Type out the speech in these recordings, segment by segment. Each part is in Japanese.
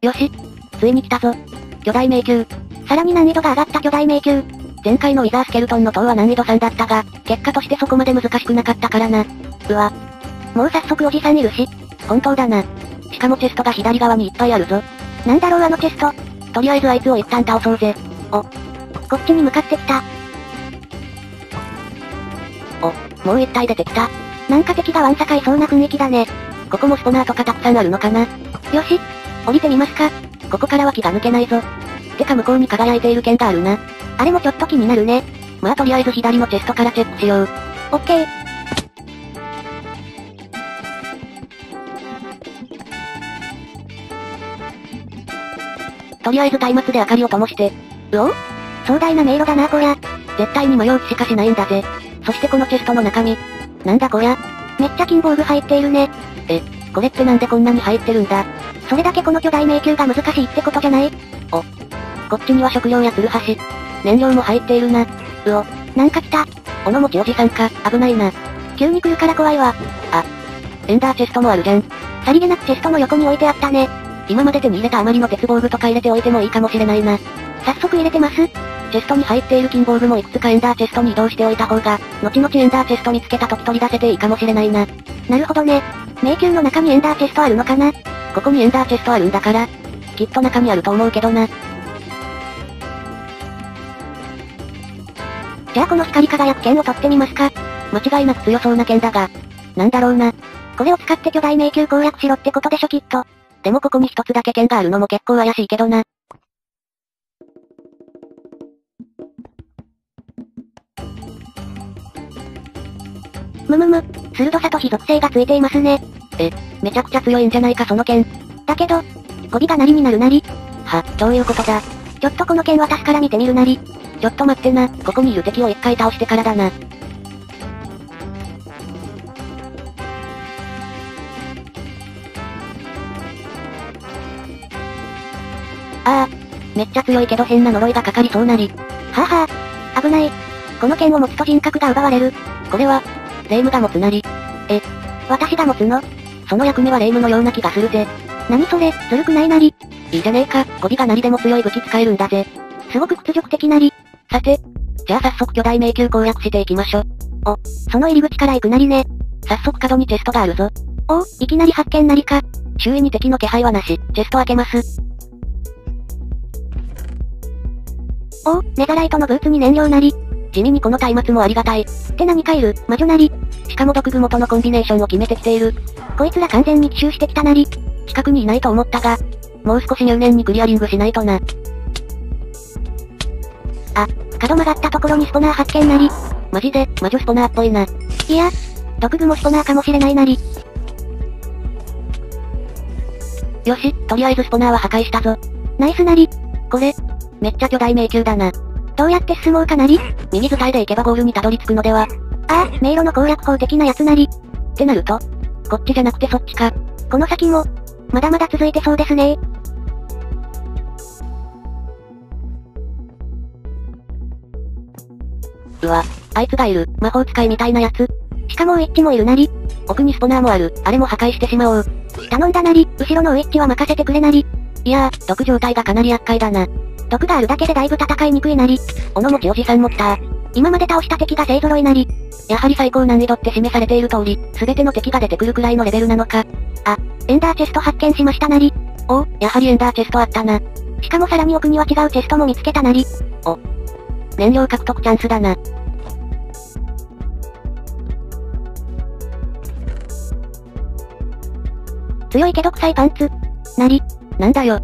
よし。ついに来たぞ。巨大迷宮。さらに難易度が上がった巨大迷宮。前回のウィザースケルトンの塔は難易度3だったが、結果としてそこまで難しくなかったからな。うわ。もう早速おじさんいるし。本当だな。しかもチェストが左側にいっぱいあるぞ。なんだろうあのチェスト。とりあえずあいつを一旦倒そうぜ。お。こっちに向かってきた。お、もう一体出てきた。なんか敵がワンサかいそうな雰囲気だね。ここもスポナーとかたくさんあるのかな。よし。降りてみますか。ここからは気が抜けないぞ。てか向こうに輝いている剣があるな。あれもちょっと気になるね。まあとりあえず左のチェストからチェックしよう。オッケー。とりあえず松明で明かりを灯して。うお？壮大な迷路だなこりゃ。絶対に迷うしかしないんだぜ。そしてこのチェストの中身。なんだこりゃ。めっちゃ金棒具入っているね。え、これってなんでこんなに入ってるんだそれだけこの巨大迷宮が難しいってことじゃない？お。こっちには食料やツルハシ。燃料も入っているな。うお。なんか来た。おのもちおじさんか、危ないな。急に来るから怖いわ。あ。エンダーチェストもあるじゃん。さりげなくチェストの横に置いてあったね。今まで手に入れたあまりの鉄防具とか入れておいてもいいかもしれないな。早速入れてますチェストに入っている金防具もいくつかエンダーチェストに移動しておいた方が、後々エンダーチェスト見つけた時取り出せていいかもしれないな。なるほどね。迷宮の中にエンダーチェストあるのかな？ここにエンダーチェストあるんだから。きっと中にあると思うけどな。じゃあこの光り輝く剣を取ってみますか。間違いなく強そうな剣だが。なんだろうな。これを使って巨大迷宮攻略しろってことでしょきっと。でもここに一つだけ剣があるのも結構怪しいけどな。むむむ、鋭さと非属性がついていますね。え、めちゃくちゃ強いんじゃないかその剣。だけど、語尾がなりになるなり。は、どういうことだ。ちょっとこの剣私から見てみるなり。ちょっと待ってな、ここにいる敵を一回倒してからだな。ああ、めっちゃ強いけど変な呪いがかかりそうなり。はあはあ、危ない。この剣を持つと人格が奪われる。これは、霊夢が持つなり。え、私が持つの？その役目は霊夢のような気がするぜ。何それ、ずるくないなり。いいじゃねえか、語尾がなりでも強い武器使えるんだぜ。すごく屈辱的なり。さて、じゃあ早速巨大迷宮攻略していきましょ。お、その入り口から行くなりね。早速角にチェストがあるぞ。おおいきなり発見なりか。周囲に敵の気配はなし、チェスト開けます。おおネザライトのブーツに燃料なり。地味にこの松明もありがたい。って何かいる、魔女なり。しかも毒蜘蛛とのコンビネーションを決めてきている。こいつら完全に奇襲してきたなり。近くにいないと思ったが、もう少し入念にクリアリングしないとな。あ、角曲がったところにスポナー発見なり。マジで、魔女スポナーっぽいな。いや、毒蜘蛛スポナーかもしれないなり。よし、とりあえずスポナーは破壊したぞ。ナイスなり。これ、めっちゃ巨大迷宮だな。どうやって進もうかなり？右伝いで行けばゴールにたどり着くのでは。ああ、迷路の攻略法的なやつなり。ってなると、こっちじゃなくてそっちか。この先も、まだまだ続いてそうですねうわ、あいつがいる、魔法使いみたいなやつ。しかもウィッチもいるなり。奥にスポナーもある、あれも破壊してしまおう。頼んだなり、後ろのウィッチは任せてくれなり。いやー、毒状態がかなり厄介だな。毒があるだけでだいぶ戦いにくいなり。おのもちおじさんも来た今まで倒した敵が勢揃いなり。やはり最高難易度って示されている通り、すべての敵が出てくるくらいのレベルなのか。あ、エンダーチェスト発見しましたなり。おお、やはりエンダーチェストあったな。しかもさらに奥には違うチェストも見つけたなり。お。燃料獲得チャンスだな。強いけど臭いパンツ。なり。なんだよ。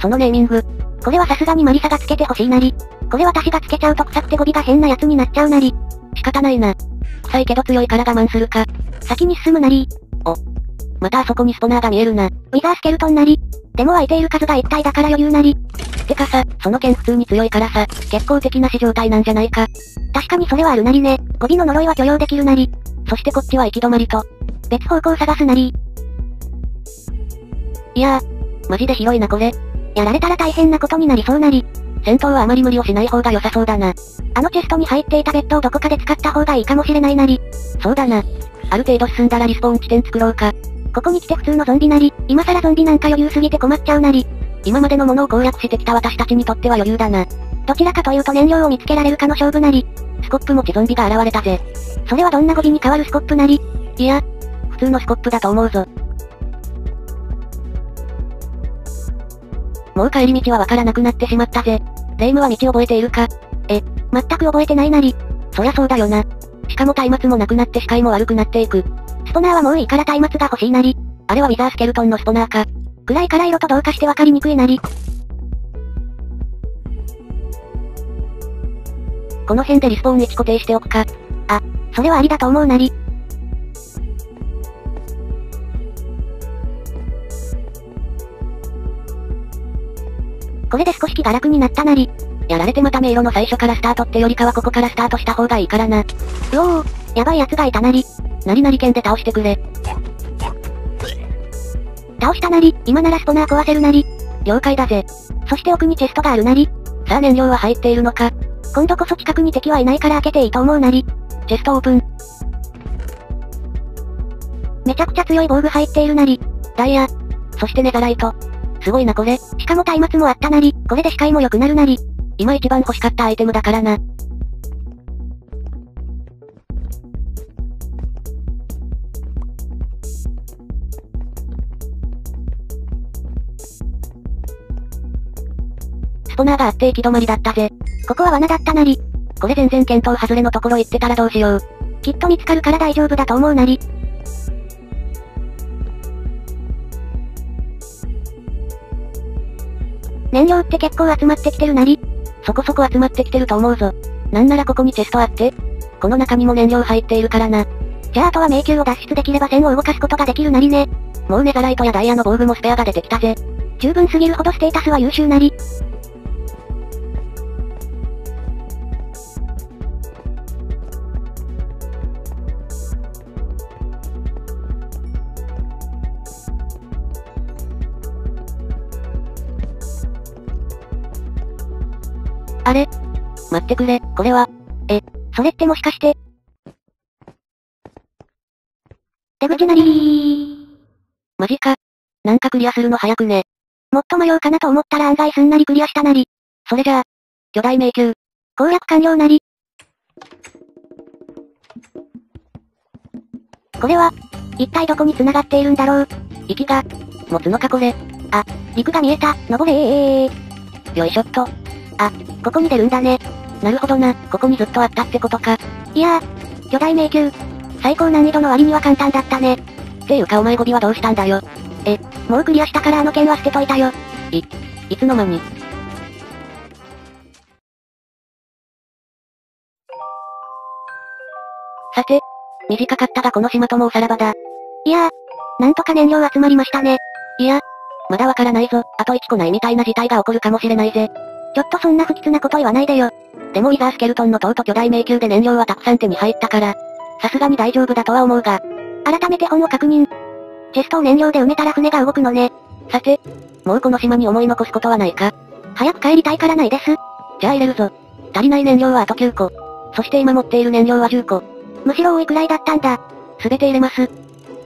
そのネーミング。これはさすがにマリサがつけてほしいなり。これ私がつけちゃうと臭くて語尾が変なやつになっちゃうなり。仕方ないな。臭いけど強いから我慢するか。先に進むなり。お。またあそこにスポナーが見えるな。ウィザースケルトンなり。でも空いている数が一体だから余裕なり。てかさ、その剣普通に強いからさ、結構的な死状態なんじゃないか。確かにそれはあるなりね。語尾の呪いは許容できるなり。そしてこっちは行き止まりと。別方向探すなり。いやー、マジで広いなこれ。やられたら大変なことになりそうなり。戦闘はあまり無理をしない方が良さそうだな。あのチェストに入っていたベッドをどこかで使った方がいいかもしれないなり。そうだな。ある程度進んだらリスポーン地点作ろうか。ここに来て普通のゾンビなり、今更ゾンビなんか余裕すぎて困っちゃうなり。今までのものを攻略してきた私たちにとっては余裕だな。どちらかというと燃料を見つけられるかの勝負なり。スコップ持ちゾンビが現れたぜ。それはどんな語尾に変わるスコップなりいや、普通のスコップだと思うぞ。もう帰り道はわからなくなってしまったぜ。レイムは道覚えているか？え、全く覚えてないなり。そりゃそうだよな。しかも松明もなくなって視界も悪くなっていく。スポナーはもういいから松明が欲しいなり。あれはウィザースケルトンのスポナーか。暗いから色と同化してわかりにくいなり。この辺でリスポーン位置固定しておくか。あ、それはありだと思うなり。これで少し気が楽になったなり。やられてまた迷路の最初からスタートってよりかはここからスタートした方がいいからな。うおー、やばい奴がいたなり。なりなり剣で倒してくれ。倒したなり、今ならスポナー壊せるなり。了解だぜ。そして奥にチェストがあるなり。さあ燃料は入っているのか今度こそ近くに敵はいないから開けていいと思うなり。チェストオープン。めちゃくちゃ強い防具入っているなり。ダイヤ。そしてネザライト。すごいなこれ。しかも松明もあったなり、これで視界も良くなるなり。今一番欲しかったアイテムだからな。スポナーがあって行き止まりだったぜ。ここは罠だったなり。これ全然見当外れのところ行ってたらどうしよう。きっと見つかるから大丈夫だと思うなり。燃料って結構集まってきてるなり。そこそこ集まってきてると思うぞ。なんならここにチェストあって。この中にも燃料入っているからな。じゃああとは迷宮を脱出できれば線を動かすことができるなりね。もうネザライトやダイヤの防具もスペアが出てきたぜ。十分すぎるほどステータスは優秀なり。あれ？待ってくれ、これは？え、それってもしかして？出口なりー。マジか。なんかクリアするの早くね。もっと迷うかなと思ったら案外すんなりクリアしたなり。それじゃあ、巨大迷宮。攻略完了なり。これは、一体どこに繋がっているんだろう？息が、持つのかこれ？あ、陸が見えた、登れー。よいしょっと。あ、ここに出るんだね。なるほどな、ここにずっとあったってことか。いやー、巨大迷宮。最高難易度の割には簡単だったね。っていうかお前語尾はどうしたんだよ。え、もうクリアしたからあの剣は捨てといたよ。い、いつの間に。さて、短かったがこの島ともおさらばだ。いやー、なんとか燃料集まりましたね。いや、まだわからないぞ、あと1個ないみたいな事態が起こるかもしれないぜ。ちょっとそんな不吉なこと言わないでよ。でもウィザースケルトンの塔と巨大迷宮で燃料はたくさん手に入ったから、さすがに大丈夫だとは思うが。改めて本を確認。チェストを燃料で埋めたら船が動くのね。さて、もうこの島に思い残すことはないか早く帰りたいからないです。じゃあ入れるぞ。足りない燃料はあと9個。そして今持っている燃料は10個。むしろ多いくらいだったんだ。すべて入れます。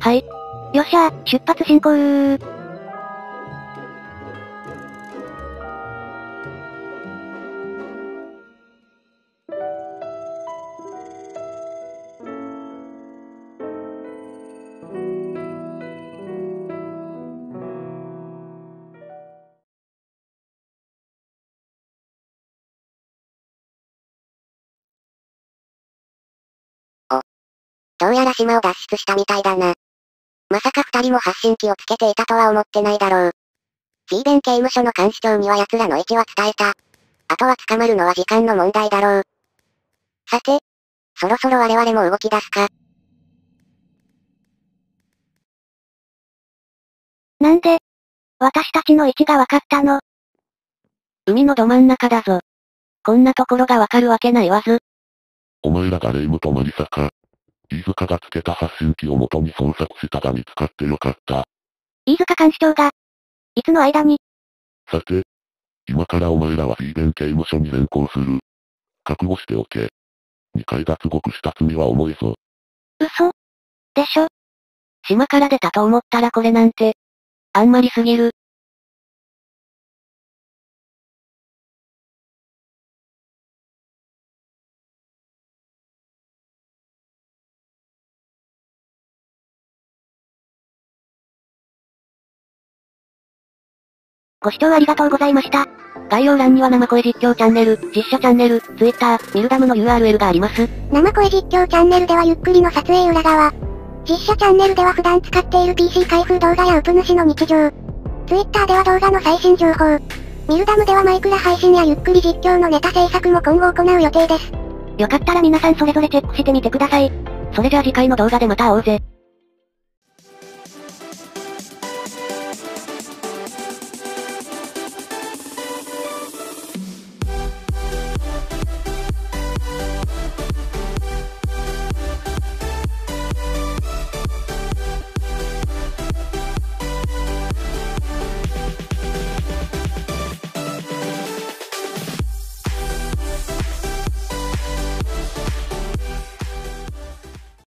はい。よっしゃー、出発進行やら島を脱出したみたいだな。まさか二人も発信機をつけていたとは思ってないだろう。フィーベン刑務所の監視長には奴らの位置は伝えた。あとは捕まるのは時間の問題だろう。さて、そろそろ我々も動き出すか。なんで、私たちの位置が分かったの？海のど真ん中だぞ。こんなところがわかるわけないわず。お前らがレイムとマリサか。飯塚がつけた発信機を元に捜索したが見つかってよかった。飯塚監視長が、いつの間に？さて、今からお前らはフィーベン刑務所に連行する。覚悟しておけ。二回脱獄した罪は重いぞ。嘘？でしょ？島から出たと思ったらこれなんて、あんまりすぎる。ご視聴ありがとうございました。概要欄には生声実況チャンネル、実写チャンネル、Twitter、ミルダムの URL があります。生声実況チャンネルではゆっくりの撮影裏側。実写チャンネルでは普段使っている PC 開封動画やウプ主の日常。Twitter では動画の最新情報。ミルダムではマイクラ配信やゆっくり実況のネタ制作も今後行う予定です。よかったら皆さんそれぞれチェックしてみてください。それじゃあ次回の動画でまた会おうぜ。